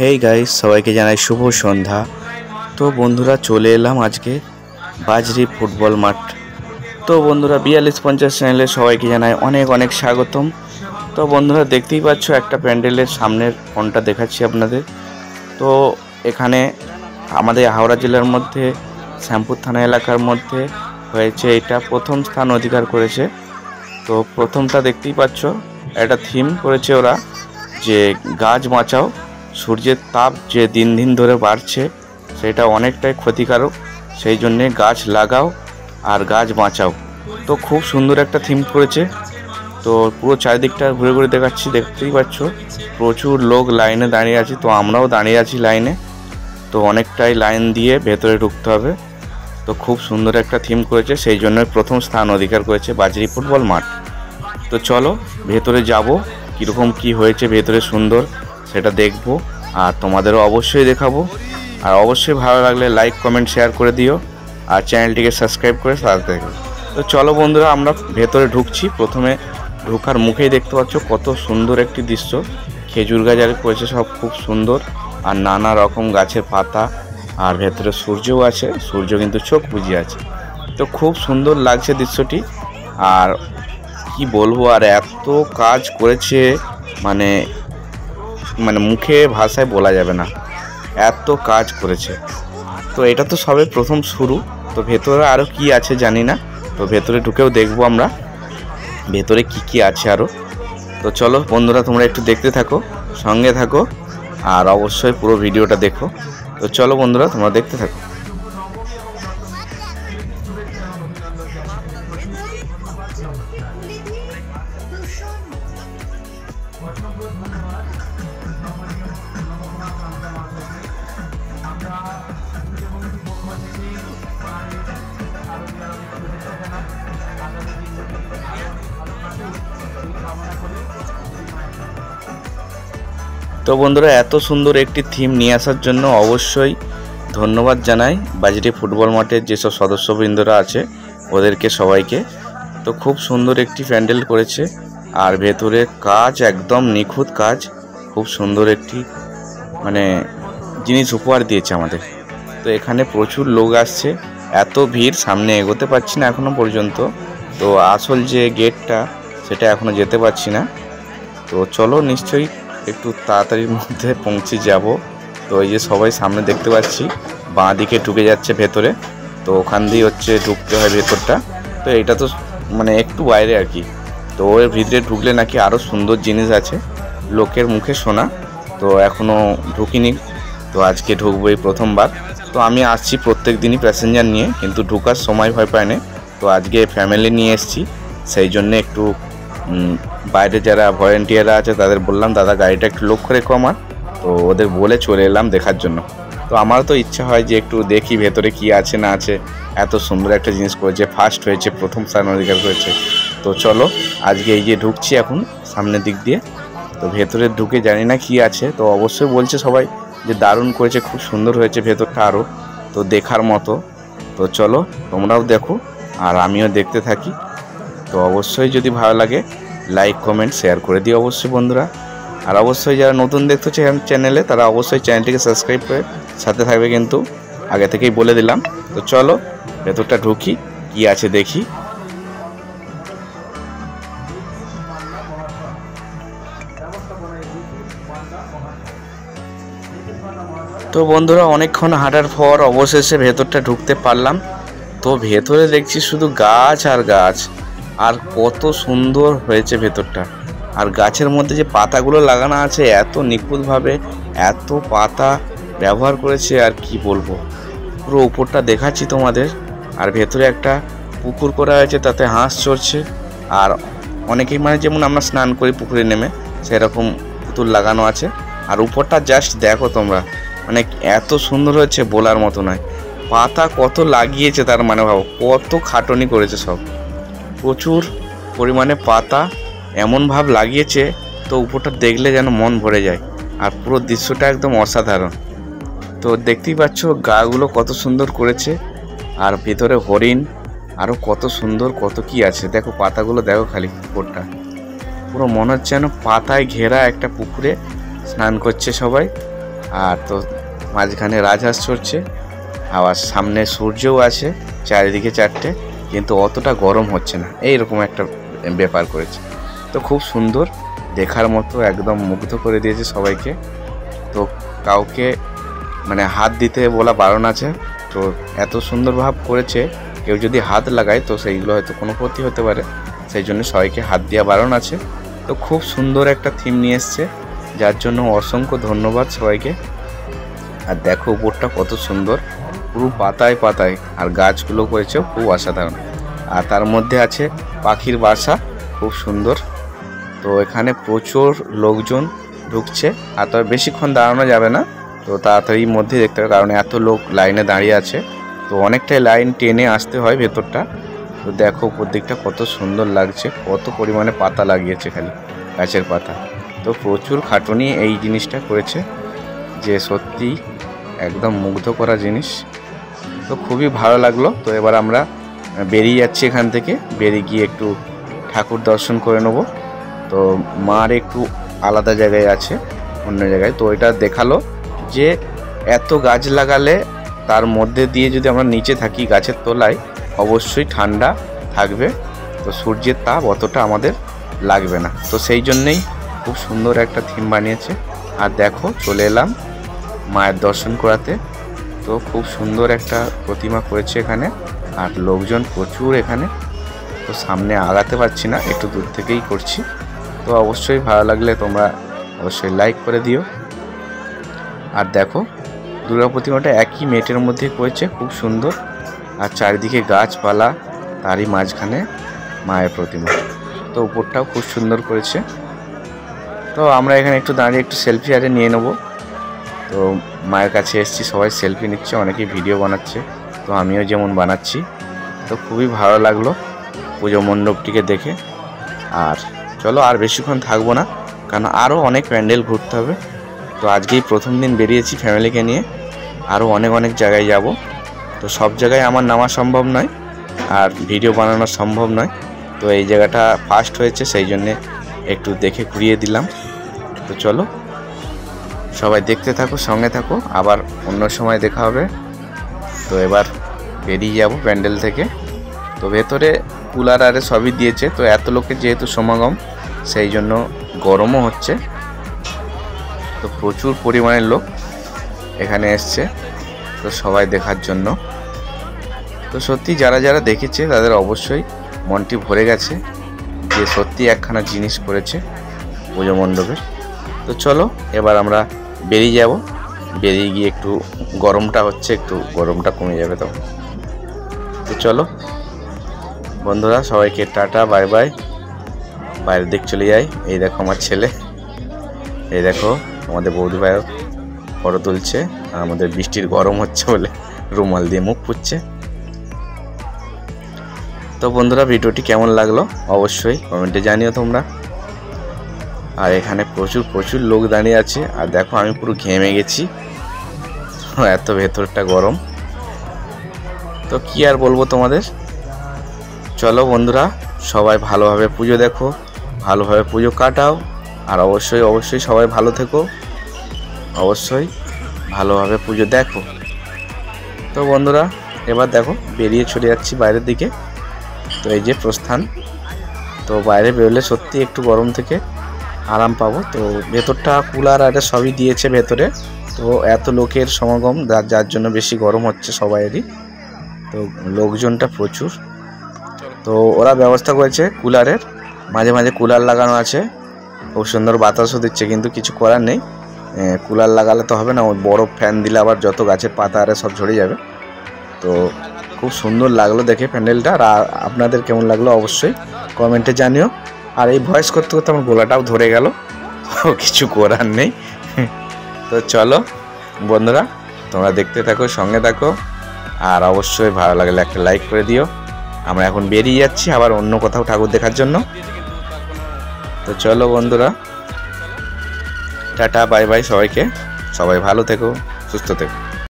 Hey guys সবাইকে জানাই শুভ সন্ধ্যা। তো বন্ধুরা, চলে এলাম আজকে বাজরি ফুটবল মাঠ। তো বন্ধুরা, বিয়াল্লিশ পঞ্চাশ চ্যানেলে সবাইকে জানাই অনেক অনেক স্বাগতম। তো বন্ধুরা, দেখতেই পাচ্ছ একটা প্যান্ডেলের সামনের ফোনটা দেখাচ্ছি আপনাদের। তো এখানে আমাদের হাওড়া জেলার মধ্যে, শ্যামপুর থানা এলাকার মধ্যে হয়েছে এটা। প্রথম স্থান অধিকার করেছে। তো প্রথমটা দেখতেই পাচ্ছ, একটা থিম করেছে ওরা, যে গাছ বাঁচাও। সূর্যের তাপ যে দিন দিন ধরে বাড়ছে, সেটা অনেকটাই ক্ষতিকারক। সেই জন্যে গাছ লাগাও আর গাছ বাঁচাও। তো খুব সুন্দর একটা থিম করেছে। তো পুরো চারিদিকটা ঘুরে ঘুরে দেখাচ্ছি, দেখতেই পাচ্ছ। প্রচুর লোক লাইনে দাঁড়িয়ে আছে, তো আমরাও দাঁড়িয়ে আছি লাইনে। তো অনেকটাই লাইন দিয়ে ভেতরে ঢুকতে হবে। তো খুব সুন্দর একটা থিম করেছে, সেই জন্য প্রথম স্থান অধিকার করেছে বাজরি ফুটবল মাঠ। তো চলো, ভেতরে যাব, কীরকম কি হয়েছে, ভেতরে সুন্দর। সেটা দেখব আর তোমাদেরও অবশ্যই দেখাবো। আর অবশ্যই ভালো লাগলে লাইক কমেন্ট শেয়ার করে দিও। আর চ্যানেলটিকে সাবস্ক্রাইব করে সাথে দেখো তো চলো বন্ধুরা, আমরা ভেতরে ঢুকছি। প্রথমে ঢোকার মুখেই দেখতে পাচ্ছ কত সুন্দর একটি দৃশ্য। খেজুর গাছ আর করেছে সব খুব সুন্দর। আর নানা রকম গাছের পাতা আর ভেতরে সূর্যও আছে। সূর্য কিন্তু চোখ বুঝিয়ে আছে। তো খুব সুন্দর লাগছে দৃশ্যটি। আর কি বলব, আর এত কাজ করেছে। মানে মানে মুখে, ভাষায় বলা যাবে না। এত কাজ করেছে। তো এটা তো সবে প্রথম শুরু। তো ভেতরে আরও কি আছে জানি না। তো ভেতরে ঢুকেও দেখব আমরা। ভেতরে কি কি আছে আরও তো চলো বন্ধুরা, তোমরা একটু দেখতে থাকো, সঙ্গে থাকো, আর অবশ্যই পুরো ভিডিওটা দেখো। তো চলো বন্ধুরা, তোমরা দেখতে থাকো। তো বন্ধুরা, এত সুন্দর একটি থিম নিয়ে আসার জন্য অবশ্যই ধন্যবাদ জানাই। বাজেটে ফুটবল মাঠের যেসব সদস্যবৃন্দরা আছে, ওদেরকে সবাইকে। তো খুব সুন্দর একটি প্যান্ডেল করেছে। আর ভেতরে কাজ, একদম নিখুঁত কাজ, খুব সুন্দর একটি মানে জিনিস উপহার দিয়েছে আমাদের। তো এখানে প্রচুর লোক আসছে, এত ভিড় সামনে এগোতে পারছি না এখনও পর্যন্ত। তো আসল যে গেটটা, সেটা এখনও যেতে পারছি না। তো চলো নিশ্চয়ই একটু তাড়াতাড়ির মধ্যে পৌঁছে যাব। তো এই যে সবাই সামনে দেখতে পাচ্ছি বাঁ দিকে ঢুকে যাচ্ছে ভেতরে। তো ওখান দিয়ে হচ্ছে ঢুকতে হয় ভেতরটা। তো এটা তো মানে একটু বাইরে আর কি। তো ওর ভিতরে ঢুকলে নাকি আরও সুন্দর জিনিস আছে। লোকের মুখে শোনা তো এখনও ঢুকিনি। তো আজকে ঢুকবো এই প্রথমবার। তো আমি আসছি প্রত্যেক দিনই প্যাসেঞ্জার নিয়ে, কিন্তু ঢুকার সময় ভয় পায় না। তো আজকে ফ্যামিলি নিয়ে এসেছি। সেই জন্যে একটু বাইরে যারা ভলেন্টিয়াররা আছে তাদের বললাম, দাদা, গাড়িটা একটু লক্ষ্য রেখো আমার। তো ওদের বলে চলে এলাম দেখার জন্য। তো আমার তো ইচ্ছা হয় যে একটু দেখি ভেতরে কি আছে না আছে। এত সুন্দর একটা জিনিস করেছে। ফার্স্ট হয়েছে, প্রথম স্থান অধিকার করেছে। তো চলো, আজকে এই যে ঢুকছি এখন, সামনের দিক দিয়ে। তো ভেতরে ঢুকে জানি না কি আছে, তো অবশ্যই বলছে সবাই যে দারুণ করেছে, খুব সুন্দর হয়েছে ভেতরটা আরও তো দেখার মতো। তো চলো, তোমরাও দেখো, আর আমিও দেখতে থাকি। তো অবশ্যই যদি ভালো লাগে লাইক কমেন্ট শেয়ার করে দিও অবশ্যই বন্ধুরা। আর অবশ্যই যারা নতুন দেখতে চ্যানেলে তারা অবশ্যই চ্যানেলটিকে সাবস্ক্রাইব করে সাথে থাকবে কিন্তু, আগে থেকেই বলে দিলাম। তো চলো, ভেতরটা ঢুকি, কি আছে দেখি। তো বন্ধুরা, অনেকক্ষণ হাঁটার পর অবশেষে ভেতরটা ঢুকতে পারলাম। তো ভেতরে দেখছি শুধু গাছ আর গাছ। আর কত সুন্দর হয়েছে ভেতরটা। আর গাছের মধ্যে যে পাতাগুলো লাগানো আছে, এত নিখুঁতভাবে এত পাতা ব্যবহার করেছে, আর কি বলব। পুরো উপরটা দেখাচ্ছি তোমাদের। আর ভেতরে একটা পুকুর করা হয়েছে, তাতে হাঁস চড়ছে। আর অনেকেই মানে যেমন আমরা স্নান করি পুকুরে নেমে, সেরকম পুতুল লাগানো আছে। আর উপরটা জাস্ট দেখো তোমরা মানে এত সুন্দর হয়েছে বলার মতো নয়। পাতা কত লাগিয়েছে তার মানে ভাবো, কত খাটনি করেছে সব। প্রচুর পরিমাণে পাতা এমন ভাব লাগিয়েছে, তো উপরটা দেখলে যেন মন ভরে যায়। আর পুরো দৃশ্যটা একদম অসাধারণ। তো দেখতেই পাচ্ছ গাগুলো কত সুন্দর করেছে, আর ভেতরে হরিণ আরও কত সুন্দর কত কি আছে। দেখো পাতাগুলো দেখো খালি উপরটা। পুরো মনে হচ্ছে যেন পাতায় ঘেরা একটা পুকুরে স্নান করছে সবাই। আর তো মাঝখানে রাজহাঁস চড়ছে, আবার সামনে সূর্যও আছে চারিদিকে চারটে, কিন্তু অতটা গরম হচ্ছে না। এইরকম একটা ব্যাপার করেছে। তো খুব সুন্দর, দেখার মতো একদম মুগ্ধ করে দিয়েছে সবাইকে। তো কাউকে মানে হাত দিতে বলা বারণ আছে, তো এত সুন্দর ভাব করেছে, কেউ যদি হাত লাগায়, তো সেইগুলো হয়তো কোনো ক্ষতি হতে পারে। সেই জন্য সবাইকে হাত দেওয়া বারণ আছে। তো খুব সুন্দর একটা থিম নিয়ে এসছে, যার জন্য অসংখ্য ধন্যবাদ সবাইকে। আর দেখো উপরটা কত সুন্দর, পুরো পাতায় পাতায়, আর গাছগুলো করেছে খুব অসাধারণ। আর তার মধ্যে আছে পাখির বাসা, খুব সুন্দর। তো এখানে প্রচুর লোকজন ঢুকছে, আর তবে বেশিক্ষণ দাঁড়ানো যাবে না। তো তাড়াতাড়ির মধ্যে দেখতে হবে, কারণ এত লোক লাইনে দাঁড়িয়ে আছে। তো অনেকটাই লাইন টেনে আসতে হয় ভেতরটা। তো দেখো উপর দিকটা কত সুন্দর লাগছে, কত পরিমাণে পাতা লাগিয়েছে খালি, গাছের পাতা। তো প্রচুর খাটুনি এই জিনিসটা করেছে, যে সত্যি একদম মুগ্ধ করা জিনিস। তো খুবই ভালো লাগল। তো এবার আমরা বেরিয়ে যাচ্ছি এখান থেকে, বেরিয়ে গিয়ে একটু ঠাকুর দর্শন করে নেব। তো মার একটু আলাদা জায়গায় আছে, অন্য জায়গায়। তো এটা দেখাল যে এত গাছ লাগালে তার মধ্যে দিয়ে যদি আমরা নিচে থাকি গাছের তলায় অবশ্যই ঠান্ডা থাকবে। তো সূর্যের তাপ অতটা আমাদের লাগবে না। তো সেই জন্যেই খুব সুন্দর একটা থিম বানিয়েছে। আর দেখো, চলে এলাম মায়ের দর্শন করাতে। তো খুব সুন্দর একটা প্রতিমা করেছে এখানে। আর লোকজন প্রচুর এখানে। তো সামনে আগাতে পারছি না, একটু দূর থেকেই করছি। তো অবশ্যই ভালো লাগলে তোমরা অবশ্যই লাইক করে দিও। আর দেখো, দুর্গা প্রতিমাটা একই মেটের মধ্যে করেছে, খুব সুন্দর। আর চারিদিকে গাছপালা, তারই মাঝখানে মায়ের প্রতিমা। তো উপরটাও খুব সুন্দর করেছে। তো আমরা এখানে একটু দাঁড়িয়ে একটু সেলফি আরে নিয়ে নেব। তো মায়ের কাছে এসছি, সবাই সেলফি নিচ্ছে, অনেকেই ভিডিও বানাচ্ছে। তো আমিও যেমন বানাচ্ছি। তো খুবই ভালো লাগল পুজো মণ্ডপটিকে দেখে। আর চলো আর বেশিক্ষণ থাকব না, কারণ আরও অনেক প্যান্ডেল ঘুরতে হবে। তো আজকেই প্রথম দিন বেরিয়েছি ফ্যামিলিকে নিয়ে। আরও অনেক অনেক জায়গায় যাব। তো সব জায়গায় আমার নামা সম্ভব নয় আর ভিডিও বানানো সম্ভব নয়। তো এই জায়গাটা ফার্স্ট হয়েছে, সেই জন্যে একটু দেখে ঘুরিয়ে দিলাম। তো চলো, সবাই দেখতে থাকো, সঙ্গে থাকো, আবার অন্য সময় দেখা হবে। তো এবার বেরিয়ে যাব প্যান্ডেল থেকে। তো ভেতরে কুলার আরে সবই দিয়েছে, তো এত লোকের যেহেতু সমাগম, সেই জন্য গরমও হচ্ছে। তো প্রচুর পরিমাণের লোক এখানে এসছে, তো সবাই দেখার জন্য। তো সত্যি যারা যারা দেখেছে তাদের অবশ্যই মনটি ভরে গেছে যে সত্যি একখানা জিনিস করেছে পুজো মণ্ডপের। তো চলো, এবার আমরা বেরিয়ে যাব। বেরিয়ে গিয়ে একটু গরমটা হচ্ছে, একটু গরমটা কমে যাবে তখন। তো চলো, বন্ধুরা, সবাইকে টাটা, বাই বাই। বাইরের দিক চলে যাই। এই দেখো আমার ছেলে। এই দেখো আমাদের বৌদি ভাইও ফটো তুলছে। আর আমাদের বৃষ্টির গরম হচ্ছে বলে রুমাল দিয়ে মুখ পুচ্ছে তো বন্ধুরা, ভিডিওটি কেমন লাগল অবশ্যই কমেন্টে জানিও তোমরা। আর এখানে প্রচুর প্রচুর লোক দাঁড়িয়ে আছে। আর দেখো, আমি পুরো ঘেমে গেছি। এত ভেতরটা গরম। তো কি আর বলব তোমাদের? চলো বন্ধুরা, সবাই ভালোভাবে পুজো দেখো, ভালোভাবে পুজো কাটাও। আর অবশ্যই অবশ্যই সবাই ভালো থেকো। অবশ্যই ভালোভাবে পুজো দেখো। তো বন্ধুরা, এবার দেখো, বেরিয়ে চলে যাচ্ছি বাইরের দিকে। তো এই যে প্রস্থান, তো বাইরে বেরোলে সত্যি একটু গরম থেকে আরাম পাবো। তো ভেতরটা কুলার আর সবই দিয়েছে ভেতরে। তো এত লোকের সমাগম, যার জন্য বেশি গরম হচ্ছে সবাইয়েরই। তো লোকজনটা প্রচুর। তো ওরা ব্যবস্থা করেছে কুলারের। মাঝে মাঝে কুলার লাগানো আছে। খুব সুন্দর বাতাসও দিচ্ছে, কিন্তু কিছু করার নেই। কুলার লাগালে তো হবে না, ওই বড় ফ্যান দিলে আবার যত গাছের পাতা আরে সব ঝরে যাবে। তো খুব সুন্দর লাগল দেখে প্যান্ডেলটা আর আপনাদের কেমন লাগল অবশ্যই কমেন্টে জানিও। আর এই ভয়েস করতে করতে আমার গোলাটাও ধরে গেল। কিছু করার নেই। তো চলো বন্ধুরা, তোমরা দেখতে থাকো, সঙ্গে থাকো। আর অবশ্যই ভালো লাগলে একটা লাইক করে দিও। আমরা এখন বেরিয়ে যাচ্ছি আবার অন্য কোথাও ঠাকুর দেখার জন্য। তো চলো বন্ধুরা, টাটা বাই বাই সবাইকে। সবাই ভালো থেকো, সুস্থ থেকো।